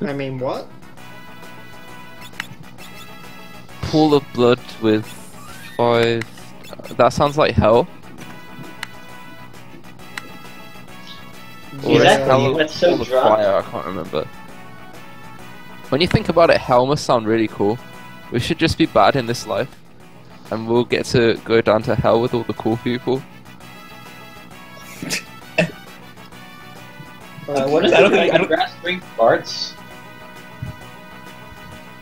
I mean, what? Pool of blood with five. That sounds like hell. Or is hell you went so pool of fire? I can't remember. When you think about it, hell must sound really cool. We should just be bad in this life, and we'll get to go down to hell with all the cool people. Uh, what is I I don't don't think- I don't- grass green farts?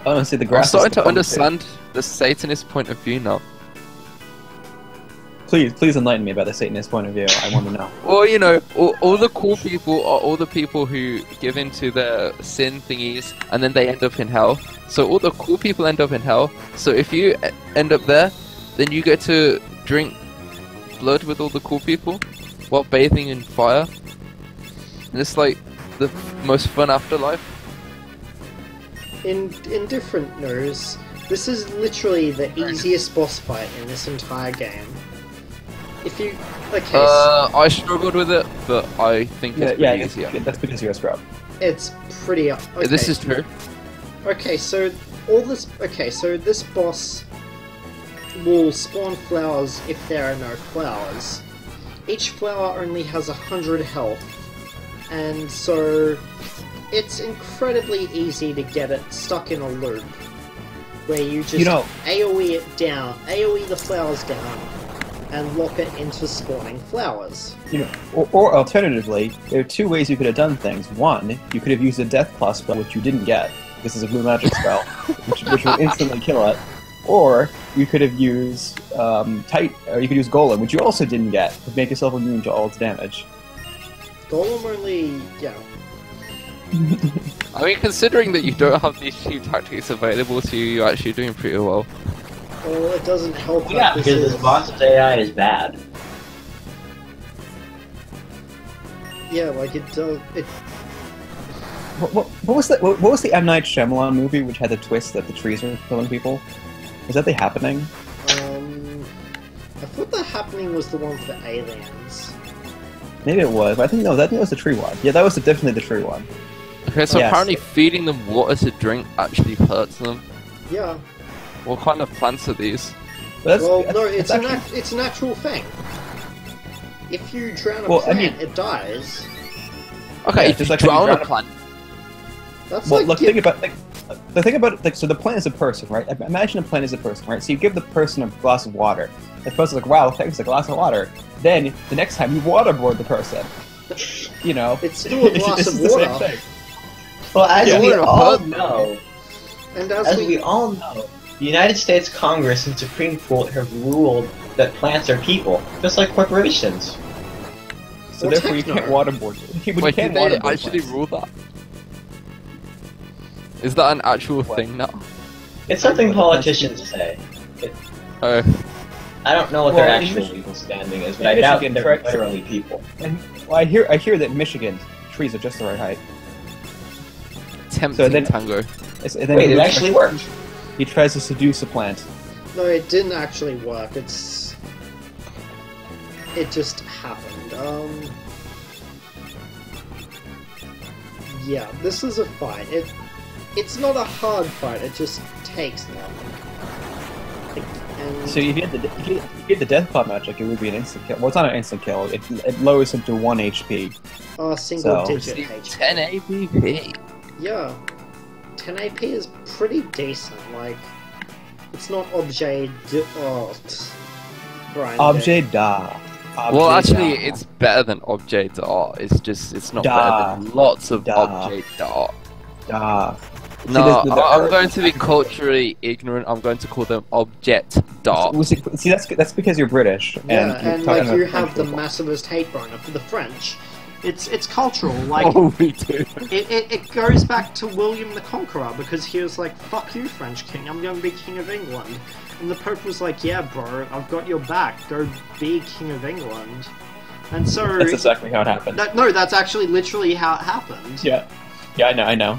Honestly, the I'm grass. is starting the to fun understand the Satanist point of view now. Please, please enlighten me about the Satanist point of view. I want to know. Well, you know, all, all the cool people are all the people who give in to their sin thingies and then they end up in hell. So all the cool people end up in hell. So if you e- end up there, then you get to drink blood with all the cool people while bathing in fire. And it's like the most fun afterlife. In in different news, this is literally the easiest boss fight in this entire game. If you okay, Uh, I struggled with it, but I think Yeah, it's yeah, pretty that's, easier. that's because you're a scrub. it's pretty. Okay. This is true. Okay, so all this. Okay, so this boss will spawn flowers if there are no flowers. Each flower only has a hundred health, and so it's incredibly easy to get it stuck in a loop where you just You know- AOE it down, AOE the flowers down, and lock it into spawning flowers. You know, or, or alternatively, there are two ways you could have done things. One, you could have used a Death Claw spell, which you didn't get. This is a blue magic spell, which, which will instantly kill it. Or you could have used um, tight, or you could use Golem, which you also didn't get, to make yourself immune to all its damage. Golem only, yeah. I mean, considering that you don't have these two tactics available to you, you're actually doing pretty well. Well, it doesn't help. that Yeah, this because is- this boss's AI is bad. Yeah, like it does. It What, what, what was the what, what was the M Night Shyamalan movie which had the twist that the trees were killing people? Was that the happening? Um, I thought the happening was the one for aliens. Maybe it was. I think no, that was the tree one. Yeah, that was the, definitely the tree one. Okay, so Yes. apparently feeding them water to drink actually hurts them. Yeah. What kind of plants are these? But that's, well, that's- no, it's that's an actually- it's an actual thing. If you drown a Well, I plant, mean- it dies. Okay, Yeah, if just you like when you drown a drown a- plant, That's Well, like look, gi- think about like the thing about like so the plant is a person, right? Imagine a plant is a person, right? So you give the person a glass of water. The person's like, "Wow, thanks, a glass of water." Then the next time you waterboard the person, you know, It's still a glass it's of the water. Well, as Yeah. we Wouldn't all hurt, know, and as, as we, we all know, the United States Congress and Supreme Court have ruled that plants are people, just like corporations. So Or therefore, you can't waterboard. You can't, you wait, can't did they waterboard actually plants. rule that? Is that an actual What? thing now? It's something politicians say. Oh, I don't know what Well, their actual Mich- legal standing is, but I doubt Michigan, they're correct- literally people. And well, I hear I hear that Michigan trees are just the right height. tempting then- tango. It's- and then Wait, it actually worked. He tries to seduce a plant. no, it didn't actually work. It's it just happened. Um, yeah, this is a fight. It it's not a hard fight. It just takes long. And So if you had the if you, if you had the death claw magic, it would be an instant kill. Well, it's not an instant kill. It, it lowers him to one HP. Oh, a single So- digit HP. 10 ABP. Yeah, 10 AP is pretty decent. Like, it's not objet. Di- oh, grind. Objet da. Well, actually, da. it's better than objet Art. It's just, it's not Da. better than lots of Da. Object Art. da. See, No, I- I'm going to be culturally ignorant. I'm going to call them Object Dart. Well, See, see, that's that's because you're British. Yeah, and, and, you're like you have the people. massivist hate burner for the French. It's it's cultural. Like oh, we do. it, it, it goes back to William the Conqueror because he was like, "Fuck you, French king. I'm going to be king of England." And the Pope was like, "Yeah, bro, I've got your back. Go be king of England." And so That's exactly how it happened. that, no, that's actually literally how it happened. Yeah, yeah, I know, I know.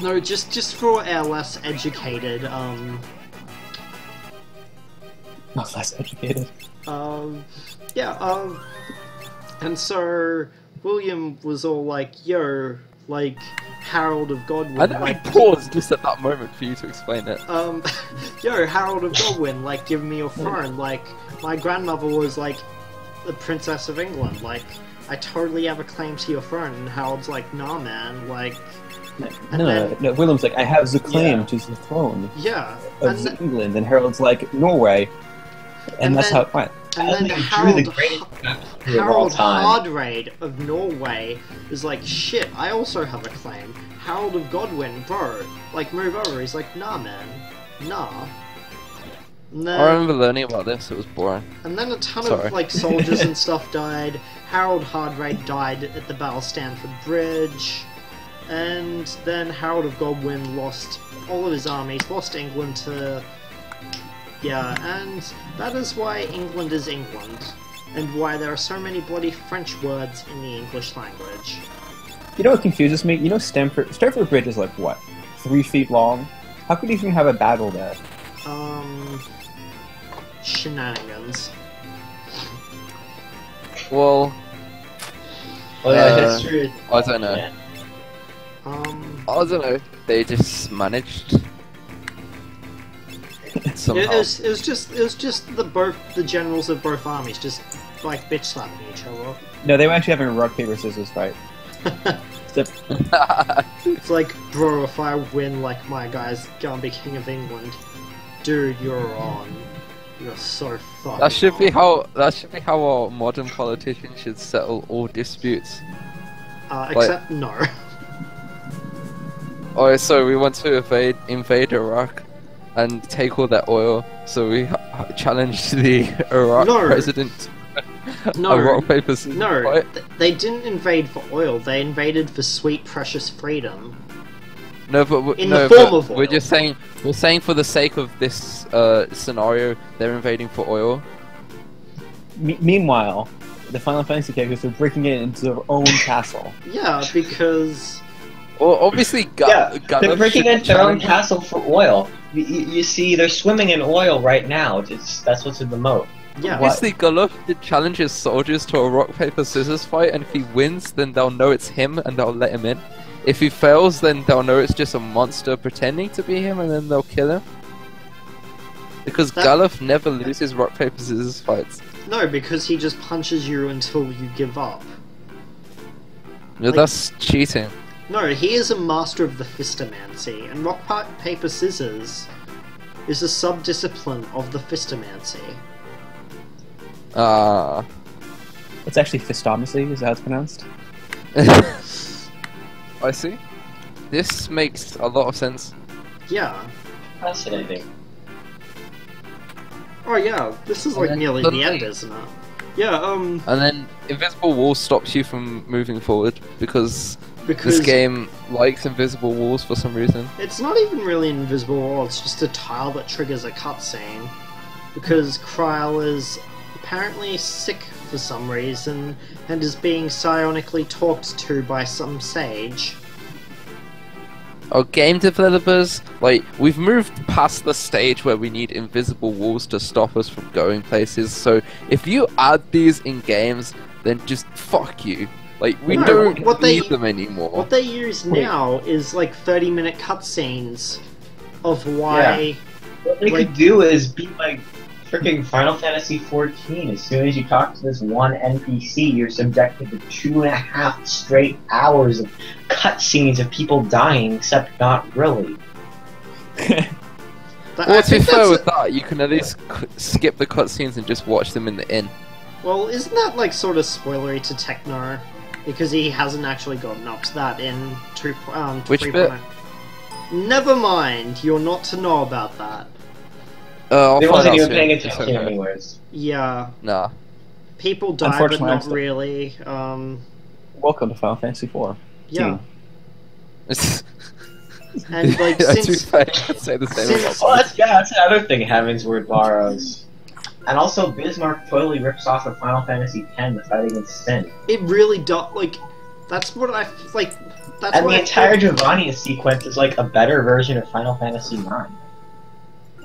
No, just just for our less educated, um, Not less educated. um, yeah, um, And so William was all like, "Yo, like Harold of Godwin, I like I paused just at that moment for you to explain it. um, yo, Harold of Godwin, like, give me your throne. Like, my grandmother was like the Princess of England. Like, I totally have a claim to your throne. And Harold's like, nah, man. Like, No, no, then- no, William's like, I have the claim Yeah. to the throne yeah. of And, England, and Harold's like, Norway. And, And that's then- how it went. and I then think Harold, the greatest tapestry of all Harold. Hardrada of Norway is like, shit, I also have a claim. Harold of Godwin, bro, like, move over. He's like, nah, man. Nah. Then, I remember learning about this. It was boring. And then a ton Sorry. of like soldiers and stuff died. Harold Hardrada died at the Battle of Stamford Bridge, and then Harold of Godwin lost all of his armies, lost England to yeah, and that is why England is England, and why there are so many bloody French words in the English language. You know what confuses me? You know Stamford Stamford Bridge is like what? Three feet long? How could you even have a battle there? Um, shenanigans. Well, Well, yeah, Uh, history is. I don't know. Yeah. Um, I don't know. They just managed It, somehow. it was, it was just it was just the both the generals of both armies just like bitch slapping each other. No, they were actually having a rock paper scissors fight. It's like, bro, if I win, like my guy's gonna be king of England, dude, you're on. You're so fucking. that should be how that should be how our modern politicians should settle all disputes. Uh, like- except no. Oh, so we want to invade invade Iraq and take all that oil. So we h- challenged the Iraq No. president. No. a rock paper scissors No, th- they didn't invade for oil. They invaded for sweet, precious freedom. No, but In no, the form but of we're just saying we're saying for the sake of this uh, scenario, they're invading for oil. me- meanwhile, the Final Fantasy characters are breaking it into their own castle. Yeah, because Well, obviously, Ga- Yeah, Galuf they're breaking into their own castle for oil. You, you, you see, they're swimming in oil right now. It's, that's what's in the moat. yeah, What? Obviously, Galuf challenges his soldiers to a rock paper scissors fight, and if he wins, then they'll know it's him, and they'll let him in. If he fails, then they'll know it's just a monster pretending to be him, and then they'll kill him. Because That- Galuf never loses rock paper scissors fights. no, because he just punches you until you give up. No, Like- that's cheating. No, he is a master of the fistomancy, and rock pa- paper scissors is a sub-discipline of the fistomancy. Ah. It's actually fistomacy, is how it's pronounced. I see. This makes a lot of sense. Yeah. Fascinating. Oh yeah, this is And like nearly the end, isn't it? Yeah, um, And then invisible wall stops you from moving forward because because this game likes invisible walls for some reason. it's not even really an invisible wall, it's just a tile that triggers a cutscene. Because Krile is apparently sick for some reason and is being psionically talked to by some sage. Our game developers, like, we've moved past the stage where we need invisible walls to stop us from going places. So if you add these in games, then just fuck you. Like, we No, don't what they- need them anymore. What they use Wait. now is like 30 minute cutscenes of why. What they Like- could do is be like freaking Final Fantasy 14. As soon as you talk to this one NPC, you're subjected to two and a half straight hours of cutscenes of people dying, except not really. That, well, to be fair with that, you can at least c- skip the cutscenes and just watch them in the inn. Well, isn't that like sort of spoilery to Techno? Because he hasn't actually gotten up to that in two, um, Which 3.0. Never mind, you're not to know about that. Uh, I'll they find wasn't even soon. paying attention okay. anyways. Yeah, Nah. people die, but not really. Um, Welcome to Final Fantasy IV. yeah, It's- and like to since I'd say the same since- about Well, that's, yeah, that's another thing Heavensward borrows. And also, Bismarck totally rips off of Final Fantasy X, the fight against Sin. it really does. Like, that's what I f- like. That's and what the I entire feel- Giovanni sequence is like a better version of Final Fantasy IX.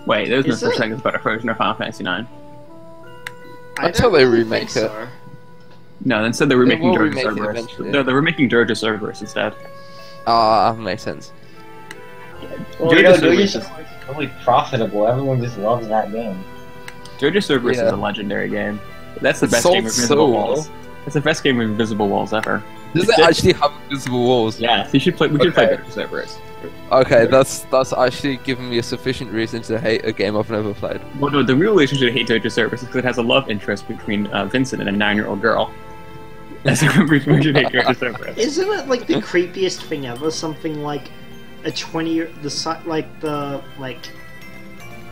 Wait, there's no Is such it? thing as a better version of Final Fantasy IX. Until they remake think it. so. No, instead they were They making will Dirge Cerberus. eventually. No, they were making Dirge Cerberus instead. Ah, makes sense. Well, Dirge you know, Cerberus is- Cerberus is really profitable. Everyone just loves that game. Dirge Cerberus Yeah. is a legendary game. That's the It best game of so Invisible well. Walls. That's the best game of Invisible Walls ever. Does it actually have invisible walls? Yes, you should play. We should play Okay. Dirge Cerberus. Okay, that's that's actually given me a sufficient reason to hate a game I've never played. Well, no, the real reason to hate Dirge Cerberus is because it has a love interest between uh, Vincent and a nine-year-old girl. That's the reason we should hate Dirge Cerberus. Isn't it like the creepiest thing ever? Something like a twenty-year, the like the like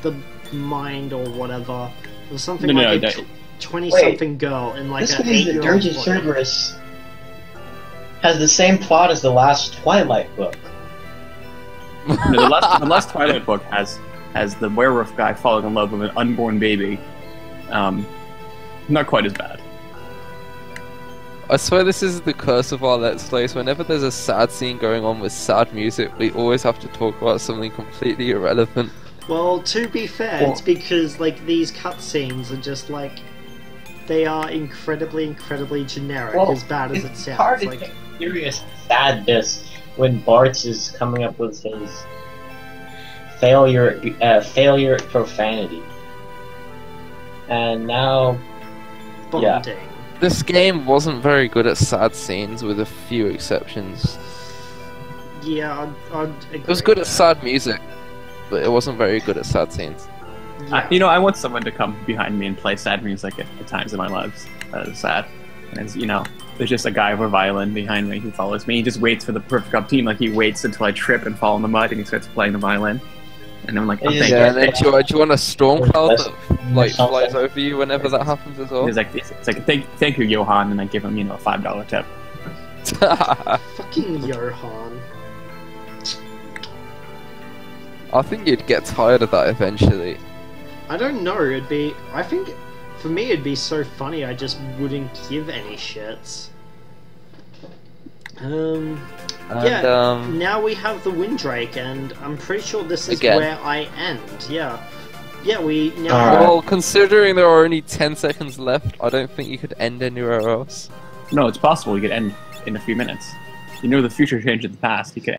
the mind or whatever, or something No, no, like no, a twenty-something girl in like this an means that eight-year-old Dirge boy. Cerberus has the same plot as the last Twilight book. No, the last the last Twilight book has has the werewolf guy falling in love with an unborn baby. Um, not quite as bad. I swear this is the curse of our Let's Plays. Whenever there's a sad scene going on with sad music, we always have to talk about something completely irrelevant. Well, to be fair, Well- it's because like these cutscenes are just like they are incredibly, incredibly generic. Well, as bad as it sounds. hard to like take serious sadness when Bart is coming up with his failure, uh, failure profanity, and now yeah. This game wasn't very good at sad scenes, with a few exceptions. Yeah, I'd, I'd agree. It was good at sad music, but it wasn't very good at sad scenes. Yeah. I, you know, I want someone to come behind me and play sad music at, at times in my lives. That is sad. And it's, you know, there's just a guy with a violin behind me who follows me. He just waits for the perfect opportunity. Like he waits until I trip and fall in the mud, and he starts playing the violin. And I'm like, oh, Yeah, thank Yeah, you. and then do you, do you want a storm cloud that like flies over you whenever that happens as well? He's like, it's, it's like, thank, thank you, Johan, and I give him, you know, a five dollar tip. Fucking Johan. I think you'd get tired of that eventually. I don't know. It'd be. I think for me it'd be so funny. I just wouldn't give any shits. Um. And, Yeah. um, Now we have the Windrake, and I'm pretty sure this is Again. where I end. Yeah. Yeah. We now. Alright. well, considering there are only 10 seconds left, I don't think you could end anywhere else. No, it's possible you could end in a few minutes. You know, the future changed in the past. You could